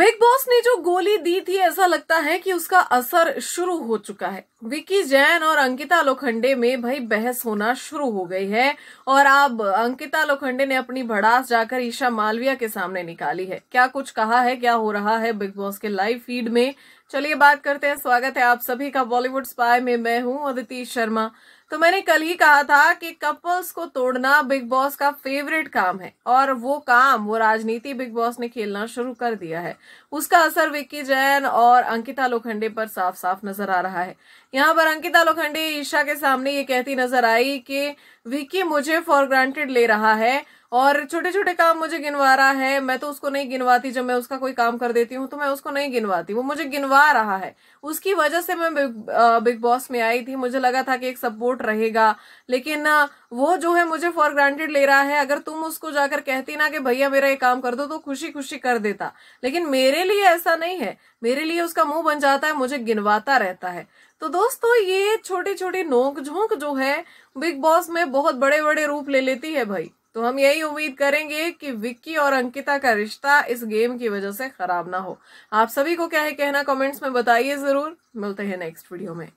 Big boss ने जो गोली दी थी, ऐसा लगता है कि उसका असर शुरू हो चुका है। विकी जैन और अंकिता लोखंडे में भाई बहस होना शुरू हो गई है और अब अंकिता लोखंडे ने अपनी भड़ास जाकर ईशा मालविया के सामने निकाली है। क्या कुछ कहा है, क्या हो रहा है बिग बॉस के लाइव फ़ीड में? चलिए बात करते हैं। स्वागत है आप सभी का बॉलीवुड स्पाई में मैं हूँ अदिति शर्मा तो मैंने कल ही कहा था कि कपल्स को तोड़ना बिग बॉस का फेवरेट काम है और वो काम, वो राजनीति बिग बॉस ने खेलना शुरू कर दिया है। उसका असर विक्की जैन और अंकिता लोखंडे पर साफ़ साफ़ नज़र आ रहा है। यहाँ पर अंकिता लोखंडे ईशा के सामने ये कहती नज़र आई कि विक्की मुझे फॉर ग्रांटेड ले रहा है और छोटे छोटे काम मुझे गिनवा रहा है, मैं तो उसको नहीं गिनवाती, जब मैं उसका कोई काम कर देती हूँ तो मैं उसको नहीं गिनवाती, वो मुझे गिनवा रहा है। उसकी वजह से मैं बिग बॉस में आई थी, मुझे लगा था कि एक सपोर्ट रहेगा, लेकिन वो जो है मुझे फॉर ग्रांटेड ले रहा है, अगर तुम उसको जाकर कहती ना कि भैया मेरा ये काम कर दो तो खुशी खुशी कर देता। लेकिन मेरे लिए ऐसा नहीं है, मेरे लिए उसका मुँह बन जाता है, मुझे गिनवाता रहता है। तो दोस्तों, ये छोटी छोटी नोक झोंक जो है, बिग बॉस में बहुत बड़े बड़े रूप ले लेती है भाई। तो हम यही उम्मीद करेंगे कि विक्की और अंकिता का रिश्ता इस गेम की वजह से खराब ना हो। आप सभी को क्या है कहना कमेंट्स में बताइए ज़रूर। मिलते हैं नेक्स्ट वीडियो में।